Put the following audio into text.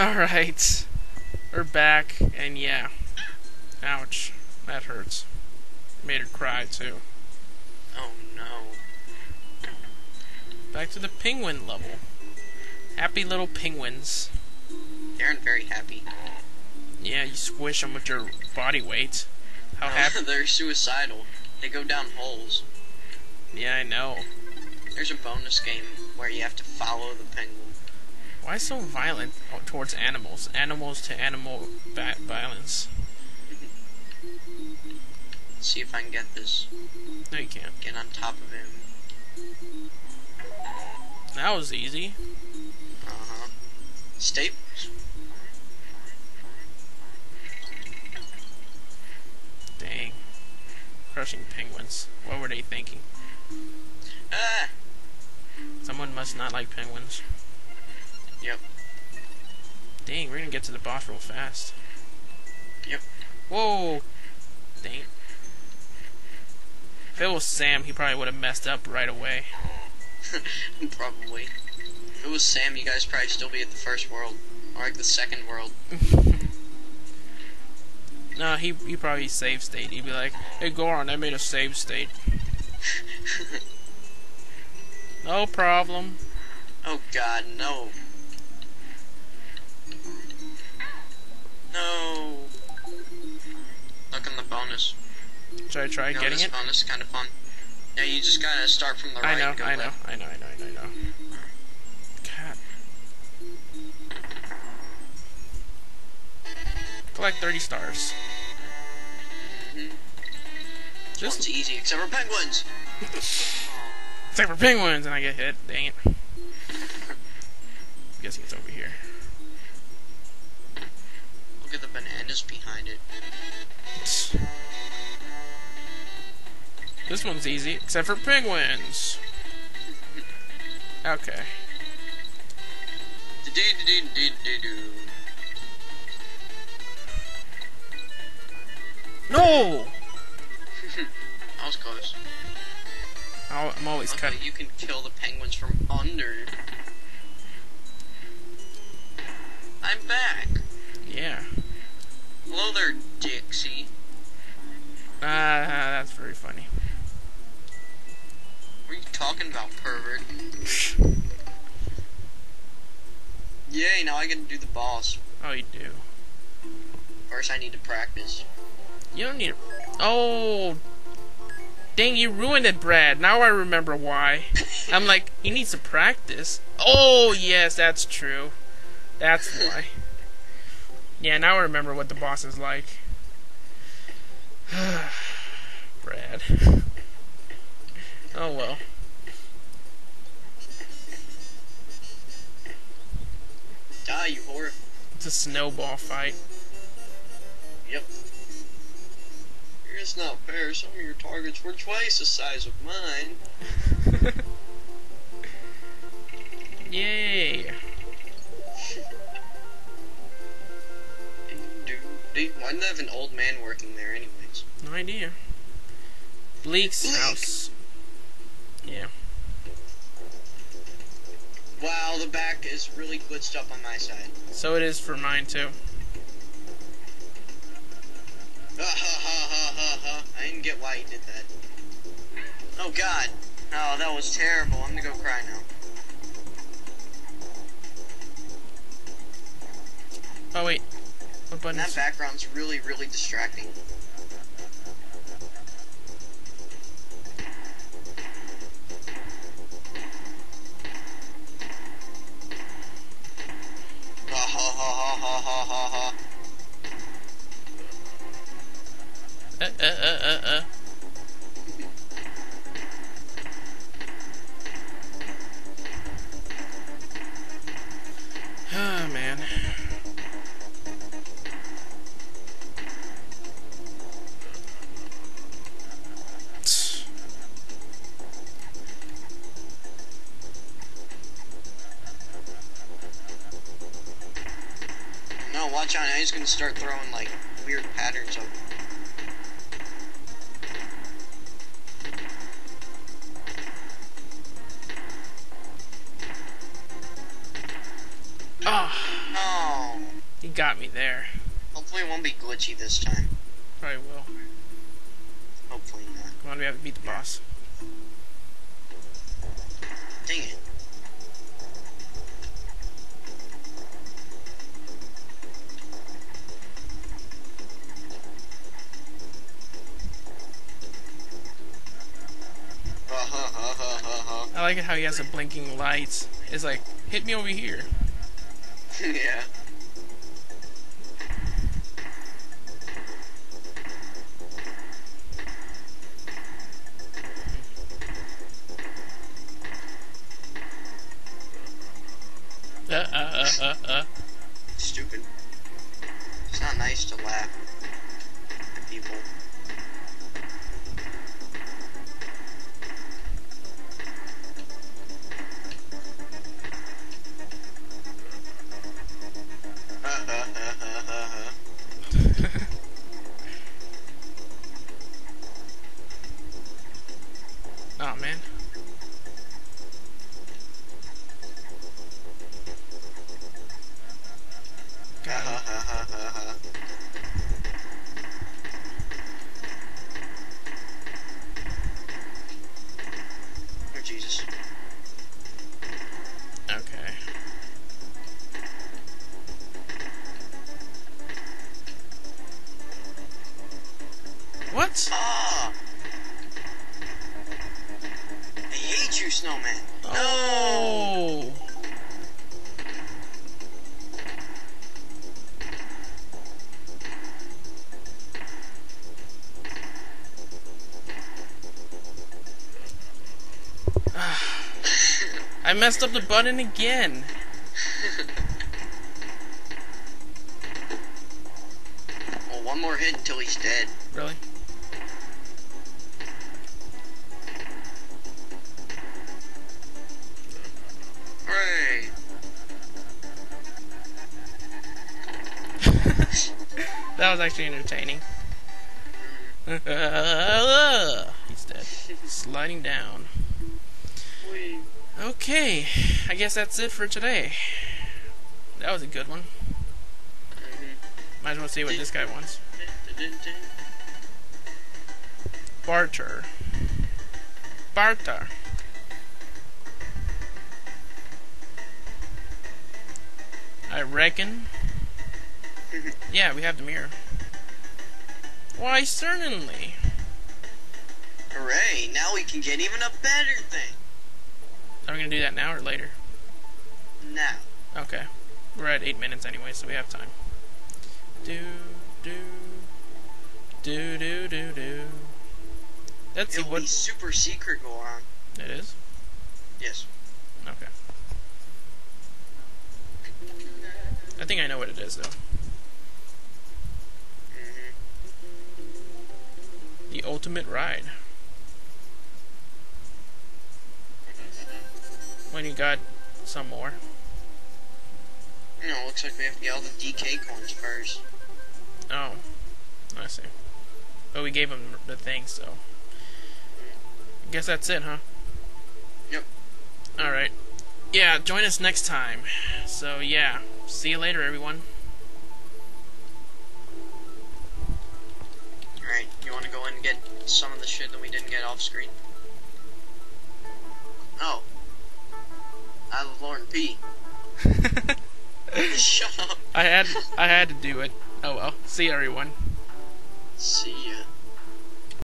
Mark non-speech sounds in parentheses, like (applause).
Alright. We're back, and yeah. Ouch. That hurts. Made her cry, too. Oh no. Back to the penguin level. Happy little penguins. They aren't very happy. Yeah, you squish them with your body weight. How happy? (laughs) They're suicidal. They go down holes. yeah, I know. There's a bonus game where you have to follow the penguin. Why so violent towards animals? Animals to animal violence. Let's see if I can get this. No, you can't. Get on top of him. That was easy. Uh huh. Staples. Dang. Crushing penguins. What were they thinking? Ah! Someone must not like penguins. Yep. Dang, we're gonna get to the boss real fast. Yep. Whoa! Dang. If it was Sam, he probably would have messed up right away. (laughs) probably. If it was Sam, you guys probably still be at the first world. Or like the second world. (laughs) no, he he probably save state. He'd be like, "Hey Goron, I made a save state." (laughs) no problem. oh god, no. No. Bonus. Should I try You know, getting this it? This is kind of fun. Yeah, you just gotta start from the right I know, I know. I know, I know, I know, I know. Cat. Collect 30 stars. Mhm. This Just one's easy, except for penguins! (laughs) except for penguins, and I get hit. Dang it. I'm (laughs) guessing it's over here. Look at the bananas behind it. This one's easy, except for penguins. Okay. No! (laughs) That was close. I'll, I'm always Look cutting. you can kill the penguins from under. I'm back. Yeah. Hello there, Dixie. Ah, that's very funny. What are you talking about, pervert? (laughs) Yay, now I get to do the boss. Oh, you do. First, I need to practice. You don't need. to... Oh, dang! You ruined it, Brad. Now I remember why. (laughs) I'm like, he needs to practice. Oh yes, that's true. That's why. Yeah, now I remember what the boss is like. (sighs) Brad. Oh well. Die, you whore. It's a snowball fight. Yep. It's not fair. Some of your targets were twice the size of mine. (laughs) Yay! Dude, why did they have an old man working there, anyways? No idea. Bleak's Bleak. house. Yeah. Wow, the back is really glitched up on my side. So it is for mine too. Ha ha ha ha ha ha. I didn't get why he did that. Oh god. Oh, that was terrible. I'm gonna go cry now. Oh wait. What button And that background's really, really distracting. No, out. Now he's gonna start throwing like weird patterns of. Ah, Oh. He got me there. Hopefully it won't be glitchy this time. Probably will. Hopefully not. Come on, we have to beat the boss. Dang it. I like it how he has the blinking lights. It's like, hit me over here. yeah. Uh, uh, uh, uh, uh. Stupid. It's not nice to laugh at people. What? Ah! I hate you, snowman. No! Oh. (sighs) I messed up the button again. well, one more hit until he's dead. Really? That was actually entertaining. (laughs) He's dead. Sliding down. Okay, I guess that's it for today. That was a good one. Might as well see what this guy wants. Barter. Barter. I reckon. Yeah, we have the mirror. Why, certainly. Hooray! Now we can get even a better thing. Are we gonna do that now or later? Now. Okay. We're at eight minutes anyway, so we have time. Do do do do do do. Let's It'll what be super secret go on. it is. Yes. Okay. I think I know what it is though. The ultimate ride. When you got some more. You know, looks like we have to get all the DK coins first. Oh, I see. But we gave him the thing, so. I guess that's it, huh? Yep. Alright. Yeah, join us next time. So, yeah. See you later, everyone. Some of the shit that we didn't get off screen? Oh. I love Lauren P. (laughs) Shut up. I had I had to do it. Oh well. See everyone. See